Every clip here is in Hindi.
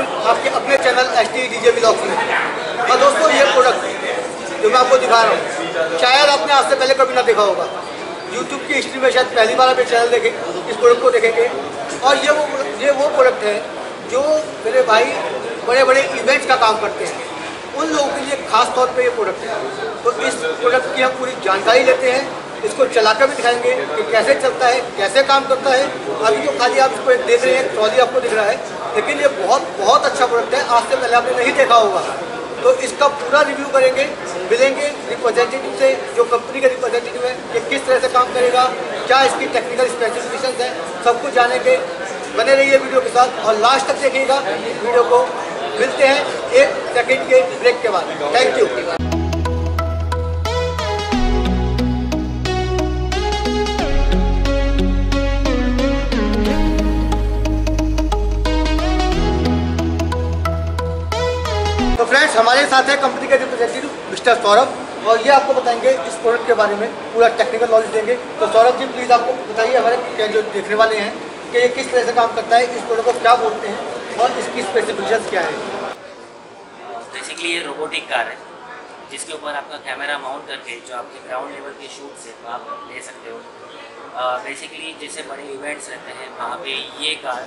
S T D J blocks में। और दोस्तों, ये प्रोडक्ट जो मैं आपको दिखा रहा हूँ, शायद आपने आज से पहले कभी ना देखा होगा। यूट्यूब की हिस्ट्री में शायद पहली बार आप चैनल देखें, इस प्रोडक्ट को देखेंगे। और ये वो ये वो प्रोडक्ट है जो मेरे भाई बड़े बड़े इवेंट्स का काम करते हैं। उन लोगों के लिए खास तौर पे ये प्रोडक्ट है। तो इस प्रोडक्ट की हम पूरी जानकारी लेते हैं, इसको चलाकर भी दिखाएँगे कि कैसे चलता है, कैसे काम करता है। अभी तो खाली आप इसको देख रहे हैं ट्रॉली आपको दिख रहा है। लेकिन ये बहुत बहुत अच्छा प्रोडक्ट है। आज से पहले आपने नहीं देखा होगा। तो इसका पूरा रिव्यू करेंगे, मिलेंगे रिप्रेजेंटेटिव से, जो कंपनी का रिप्रेजेंटेटिव है ये किस तरह से काम करेगा, क्या इसकी टेक्निकल स्पेसिफिकेशन है, सब कुछ जानेंगे। बने रहिए वीडियो के साथ और लास्ट तक देखिएगा। वीडियो को मिलते हैं एक सेकंड के ब्रेक के बाद। थैंक यू हमारे साथ है कंपनी के रिप्रेजेंटेटिव मिस्टर सौरभ, और ये आपको बताएँगे इस प्रोडक्ट के बारे में, पूरा टेक्निकल नॉलेज देंगे। तो सौरभ जी प्लीज़ आपको बताइए हमारे जो देखने वाले हैं, कि ये किस तरह से काम करता है, इस प्रोडक्ट को क्या बोलते हैं, और इसकी स्पेसिफिकेशन क्या है? बेसिकली ये रोबोटिक कार है, जिसके ऊपर आपका कैमरा माउंट करके जो आपके ग्राउंड लेवल के शूट से आप ले सकते हो। बेसिकली जैसे बड़े इवेंट्स रहते हैं, वहाँ पे ये कार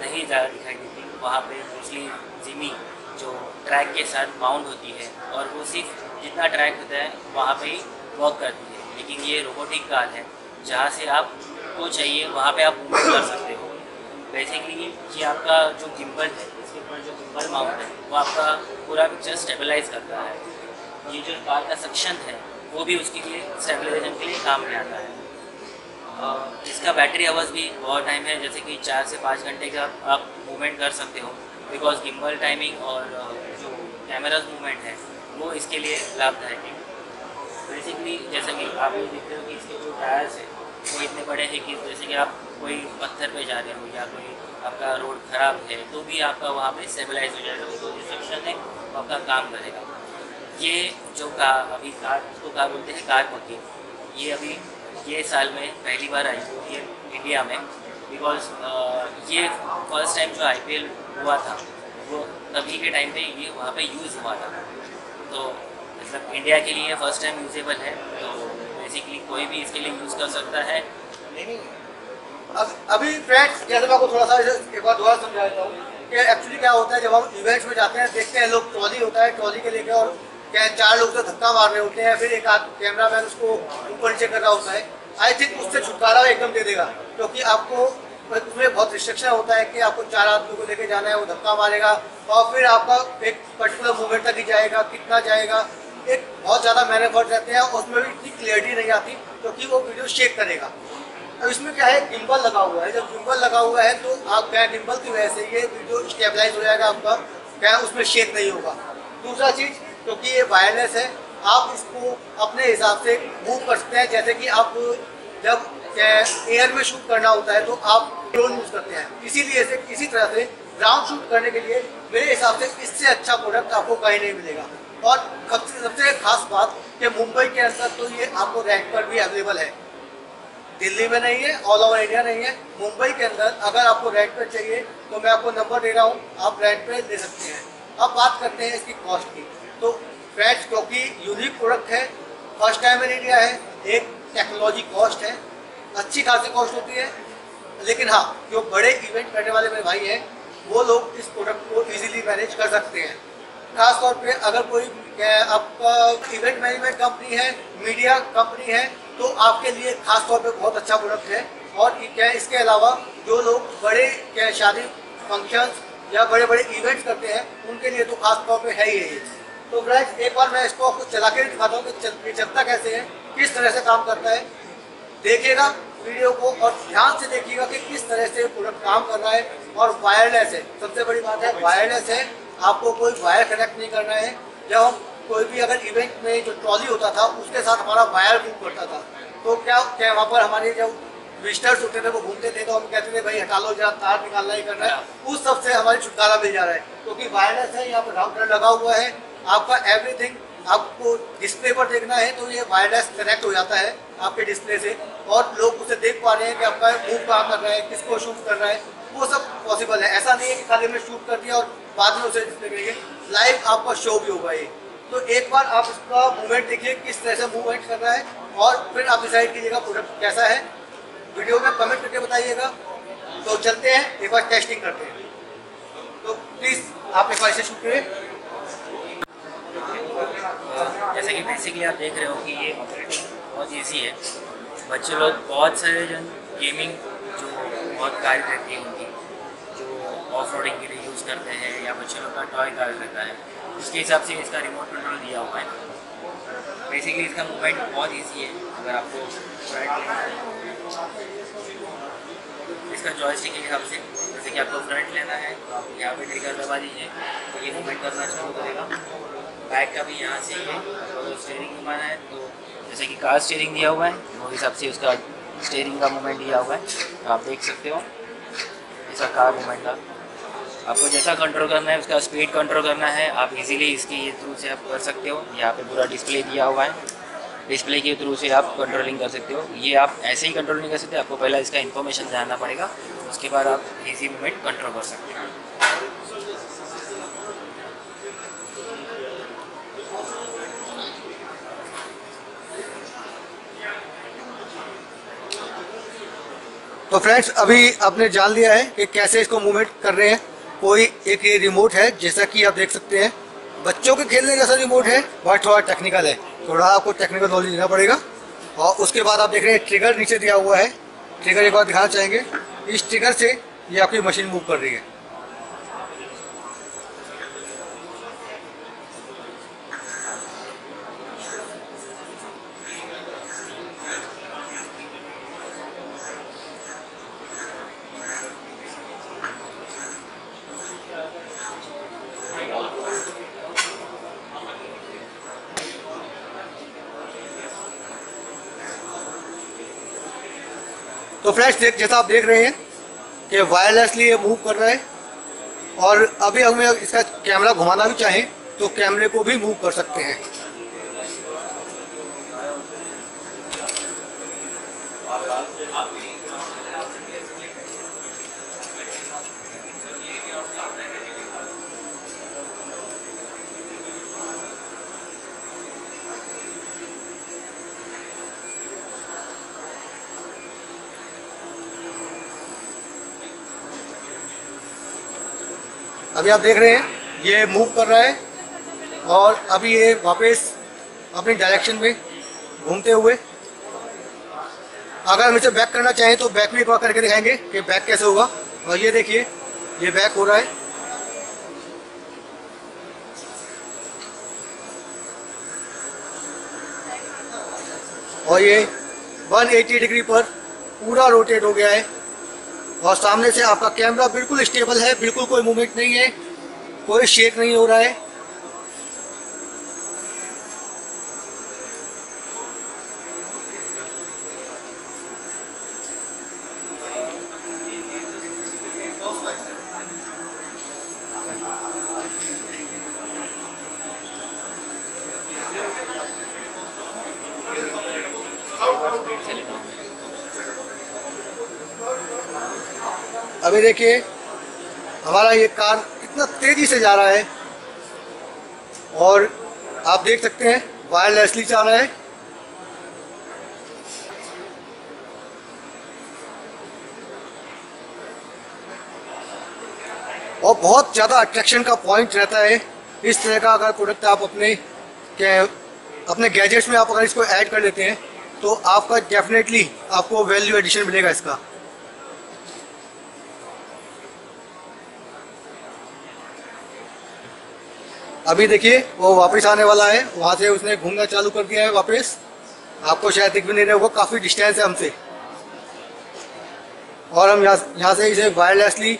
नहीं ज़्यादा दिखाई देती, वहाँ पे मोस्टली जिमी जो ट्रैक के साथ माउंट होती है और वो सिर्फ़ जितना ट्रैक होता है, वहाँ पे ही वॉक करती है। लेकिन ये रोबोटिक कार है, जहाँ से आप को चाहिए, वहाँ पे आप मूव कर सकते हो। बेसिकली ये आपका जो गिम्बल है, इसके ऊपर जो गिम्बल माउंट है, वो आपका पूरा पिक्चर स्टेबलाइज करता है। ये जो कार का सेक्शन है, वो भी उसके लिए स्टेबलाइजेशन के लिए काम में आता है। इसका बैटरी आवर्स भी बहुत टाइम है, जैसे कि चार से पाँच घंटे का आप मूवमेंट कर सकते हो। बिकॉज़ गिम्बल टाइमिंग और जो कैमराज मूवमेंट है, वो इसके लिए लाभदायक है। बेसिकली जैसा कि आप ये देखते हो कि इसके जो टायर्स हैं, वो इतने बड़े हैं कि जैसे कि आप कोई पत्थर पे जा रहे हो या कोई आपका रोड ख़राब है तो भी आपका वहाँ पे स्टेबलाइज हो जाएगा तो जो सेक्शन है, वो आपका काम करेगा। ये जो का अभी कार उसको कार बोलते हैं कार पक्की ये अभी, ये साल में पहली बार आई हुई है इंडिया में बिकॉज़ ये फ़र्स्ट टाइम जो आईपीएल हुआ था। वो तभी के टाइम पे ये वहाँ पे यूज़ हुआ था। तो मतलब इंडिया के लिए फ़र्स्ट टाइम यूजेबल है। तो बेसिकली कोई भी इसके लिए यूज़ कर सकता है। अब, अभी फ्रेंड्स जैसे मैं आपको थोड़ा सा एक बार दोबारा समझा देता हूँ कि एक्चुअली क्या होता है, जब हम इवेंट्स में जाते हैं, देखते हैं लोग ट्रॉली होता है ट्रॉली के लेके और क्या चार लोग तो धक्का मार रहे होते हैं, फिर एक आध कैमरा मैन उसको ऊपर नीचे कर रहा होता है। आई थिंक उससे छुटकारा एकदम दे देगा, क्योंकि आपको उसमें बहुत रिस्ट्रिक्शन होता है कि आपको चार आदमी को लेके जाना है, वो धक्का मारेगा और फिर आपका एक पर्टिकुलर मूवमेंट तक ही जाएगा, कितना जाएगा। एक बहुत ज़्यादा मैनेफर्ट रहते हैं और उसमें भी इतनी क्लियरिटी नहीं आती, क्योंकि तो वो वीडियो शेक करेगा। अब इसमें क्या है गिम्बल लगा हुआ है। जब गिम्बल लगा हुआ है तो आप क्या गिम्बल की वजह से ये वीडियो स्टेबलाइज हो जाएगा आपका क्या उसमें शेक नहीं होगा। दूसरा चीज़, क्योंकि ये वायरलेस है, आप इसको अपने हिसाब से मूव कर सकते हैं, जैसे कि आप जब एयर में शूट करना होता है तो आप ड्रोन यूज़ करते हैं। इसीलिए से इसी तरह से ग्राउंड शूट करने के लिए मेरे हिसाब से इससे अच्छा प्रोडक्ट आपको कहीं नहीं मिलेगा। और सबसे सबसे खास बात कि मुंबई के अंदर तो ये आपको रैंक पर भी अवेलेबल है। दिल्ली में नहीं है ऑल ओवर इंडिया नहीं है। मुंबई के अंदर अगर आपको रैंक पर चाहिए तो मैं आपको नंबर दे रहा हूँ, आप रैंक पर ले सकते हैं। अब बात करते हैं इसकी कॉस्ट की। तो फ्रेंड्स, क्योंकि यूनिक प्रोडक्ट है फ़र्स्ट टाइम इन इंडिया है, एक टेक्नोलॉजी कॉस्ट है। अच्छी खासी कॉस्ट होती है। लेकिन हाँ जो बड़े इवेंट करने वाले मेरे भाई हैं वो लोग इस प्रोडक्ट को इजीली मैनेज कर सकते हैं। खास तौर पे अगर कोई आपका इवेंट मैनेजमेंट कंपनी है मीडिया कंपनी है तो आपके लिए खास तौर पे बहुत अच्छा प्रोडक्ट है। और क्या इसके अलावा जो लोग बड़े क्या शादी फ़ंक्शंस या बड़े बड़े इवेंट्स करते हैं उनके लिए तो खास तौर पे है ही है तो फ्रेंड्स एक बार मैं इसको आपको चला के दिखाता हूँ कि चल, चलता कैसे है किस तरह से काम करता है। देखिएगा वीडियो को और ध्यान से देखिएगा कि किस तरह से प्रोडक्ट काम कर रहा है और वायरलेस है। सबसे बड़ी बात है वायरलेस है। आपको कोई वायर कनेक्ट नहीं करना है। जब हम कोई भी अगर इवेंट में जो ट्रॉली होता था, उसके साथ हमारा वायर मूव करता था तो क्या क्या वहाँ पर हमारे जब विजिटर्स होते थे, वो घूमते थे तो हम कहते थे, भाई, हटा लो, जरा तार निकालना ही करना है। उस सबसे हमारी छुटकारा मिल जा रहा है। क्योंकि तो वायरलेस है, यहाँ पर राउटर लगा हुआ है। आपका एवरीथिंग आपको डिस्प्ले पर देखना है तो ये वायरलेस कनेक्ट हो जाता है। आपके डिस्प्ले से और लोग उसे देख पा रहे हैं कि आपका मूव कहाँ कर रहा है, किसको शूट कर रहा है, वो सब पॉसिबल है। ऐसा नहीं है कि खाली हमने शूट कर दिया और बाद में उसे डिस्प्ले करेंगे लाइव आपका शो भी होगा ये। तो एक बार आप इसका मूवमेंट देखिए, किस तरह से मूवमेंट कर रहा है और फिर आप डिसाइड कीजिएगा प्रोडक्ट कैसा है। वीडियो में कमेंट करके बताइएगा। तो चलते हैं, एक बार टेस्टिंग करते हैं। तो प्लीज़ आप एक बार इसे शूट करिए। जैसे कि बेसिकली आप देख रहे हो कि ये बहुत ईजी है। बच्चे लोग बहुत सारे जन गेमिंग जो बहुत कार्य रहती है उनकी, जो ऑफ़ रोडिंग के लिए यूज़ करते हैं या बच्चे लोग का टॉय कार रहता है, उसके हिसाब से इसका रिमोट कंट्रोल दिया हुआ है। बेसिकली इसका मूवमेंट बहुत ईजी है, अगर आपको फ्रंट इसका जॉयस्टिक के हिसाब से, जैसे कि आपको फ्रंट लेना है तो आप यहाँ पे ट्रिगर दबा दीजिए तो ये मूवमेंट करना शुरू करेगा। बैक का भी यहाँ से ही है और स्टेयरिंग घुमाना है तो कि कार स्टेयरिंग दिया हुआ है। वो हिसाब से उसका स्टेयरिंग का मूवमेंट दिया हुआ है। तो आप देख सकते हो इसका कार मूवमेंट का आपको जैसा कंट्रोल करना है, उसका स्पीड कंट्रोल करना है। आप इजीली इसके थ्रू से आप कर सकते हो। यहाँ पे पूरा डिस्प्ले दिया हुआ है। डिस्प्ले के थ्रू से आप कंट्रोलिंग कर सकते हो। ये आप ऐसे ही कंट्रोल नहीं कर सकते। आपको पहला इसका इन्फॉर्मेशन जानना पड़ेगा। उसके बाद आप इजी मूवमेंट कंट्रोल कर सकते हो। तो फ्रेंड्स, अभी आपने जान लिया है कि कैसे इसको मूवमेंट कर रहे हैं। कोई एक ये रिमोट है, जैसा कि आप देख सकते हैं। बच्चों के खेलने जैसा रिमोट है बट थोड़ा टेक्निकल है। थोड़ा आपको टेक्निकल नॉलेज देना पड़ेगा। और उसके बाद आप देख रहे हैं ट्रिगर नीचे दिया हुआ है। ट्रिगर एक बार दिखाना चाहेंगे। इस ट्रिगर से ये आपकी मशीन मूव कर रही है। तो फ्रेंड्स देख, जैसा आप देख रहे हैं कि वायरलेसली ये मूव कर रहा है। और अभी हमें इसका कैमरा घुमाना भी चाहें तो कैमरे को भी मूव कर सकते हैं। अभी आप देख रहे हैं, ये मूव कर रहा है और अभी ये वापस अपनी डायरेक्शन में घूमते हुए। अगर हम इसे बैक करना चाहें तो बैक भी एक बार करके दिखाएँगे कि बैक कैसे होगा। और ये देखिए, ये बैक हो रहा है। और ये 180 डिग्री पर पूरा रोटेट हो गया है। और सामने से आपका कैमरा बिल्कुल स्टेबल है, बिल्कुल कोई मूवमेंट नहीं है, कोई शेक नहीं हो रहा है। अभी देखिए, हमारा ये कार कितना तेज़ी से जा रहा है। और आप देख सकते हैं वायरलेसली जा रहा है। और बहुत ज़्यादा अट्रैक्शन का पॉइंट रहता है। इस तरह का अगर प्रोडक्ट आप अपने अपने गैजेट्स में आप अगर इसको ऐड कर लेते हैं तो आपका डेफिनेटली आपको वैल्यू एडिशन मिलेगा इसका। अभी देखिए, वो वापस आने वाला है। वहाँ से उसने घूमना चालू कर दिया है वापस। आपको शायद दिख भी नहीं रहा होगा, काफ़ी डिस्टेंस है हमसे। और हम यहाँ यहाँ से इसे वायरलेसली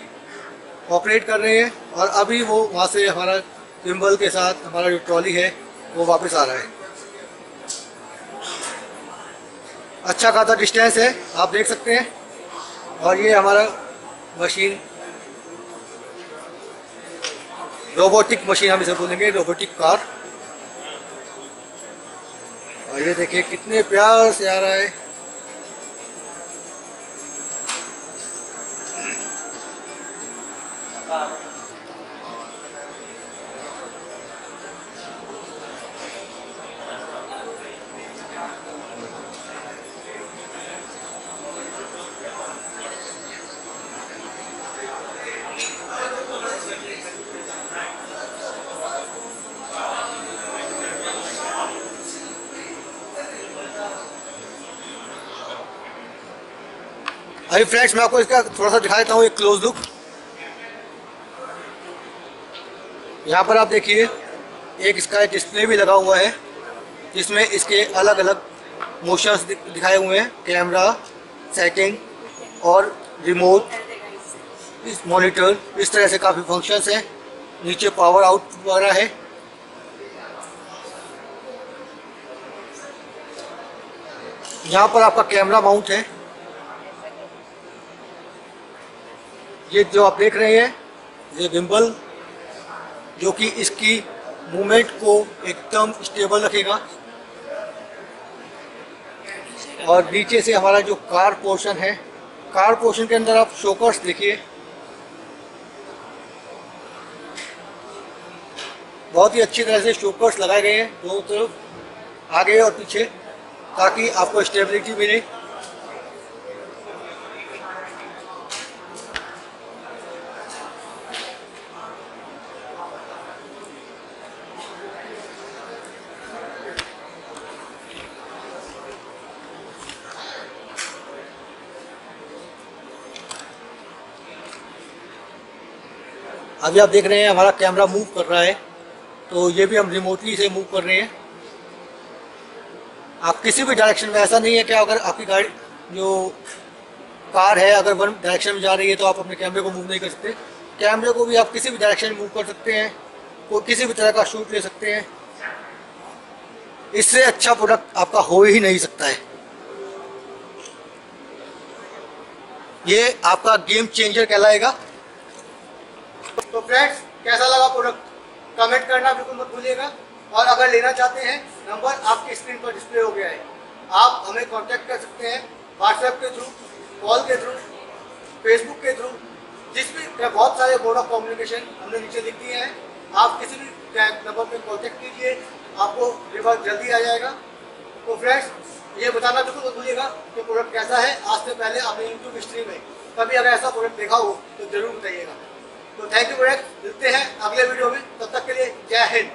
ऑपरेट कर रहे हैं। और अभी वो वहाँ से हमारा सिम्बल के साथ हमारा जो ट्रॉली है, वो वापस आ रहा है। अच्छा खासा डिस्टेंस है, आप देख सकते हैं। और ये हमारा मशीन रोबोटिक मशीन हम इसे बोलेंगे, रोबोटिक कार। और ये देखिए कितने प्यार से आ रहा है। अभी फ्रेंड्स मैं आपको इसका थोड़ा सा दिखा देता हूँ, एक क्लोज लुक यहाँ पर आप देखिए, एक इसका डिस्प्ले भी लगा हुआ है, जिसमें इसके अलग अलग मोशंस दिखाए हुए हैं कैमरा सेटिंग और रिमोट इस मॉनिटर इस तरह से काफ़ी फ़ंक्शंस हैं। नीचे पावर आउट वगैरह है। यहाँ पर आपका कैमरा माउंट है। ये जो आप देख रहे हैं, ये विम्बल, जो कि इसकी मूवमेंट को एकदम स्टेबल रखेगा। और नीचे से हमारा जो कार पोर्शन है, कार पोर्शन के अंदर आप शोकर्स देखिए। बहुत ही अच्छी तरह से शोकर्स लगाए गए हैं, दोनों तरफ़, आगे और पीछे, ताकि आपको स्टेबिलिटी मिले। अभी आप देख रहे हैं, हमारा कैमरा मूव कर रहा है। तो ये भी हम रिमोटली से मूव कर रहे हैं। आप किसी भी डायरेक्शन में, ऐसा नहीं है कि अगर आपकी गाड़ी, जो कार है, अगर वन डायरेक्शन में जा रही है तो आप अपने कैमरे को मूव नहीं कर सकते। कैमरे को भी आप किसी भी डायरेक्शन में मूव कर सकते हैं। कोई किसी भी तरह का शूट ले सकते हैं। इससे अच्छा प्रोडक्ट आपका हो ही नहीं सकता है। ये आपका गेम चेंजर कहलाएगा। तो फ्रेंड्स कैसा लगा प्रोडक्ट कमेंट करना बिल्कुल मत भूलिएगा। और अगर लेना चाहते हैं नंबर आपकी स्क्रीन पर डिस्प्ले हो गया है। आप हमें कांटेक्ट कर सकते हैं व्हाट्सएप के थ्रू कॉल के थ्रू फेसबुक के थ्रू जिस भी बहुत सारे बोर्ड ऑफ़ कम्युनिकेशन हमने नीचे लिख दिए हैं। आप किसी भी नंबर पर कॉन्टेक्ट कीजिए, आपको रिवर्स जल्दी आ जाएगा। तो फ्रेंड्स ये बताना बिल्कुल मत भूलिएगा कि प्रोडक्ट कैसा है। आज से पहले आपने यूट्यूब हिस्ट्री में कभी अगर ऐसा प्रोडक्ट देखा हो तो ज़रूर बताइएगा। तो थैंक यू मिलते हैं अगले वीडियो में। तब तक के लिए जय हिंद।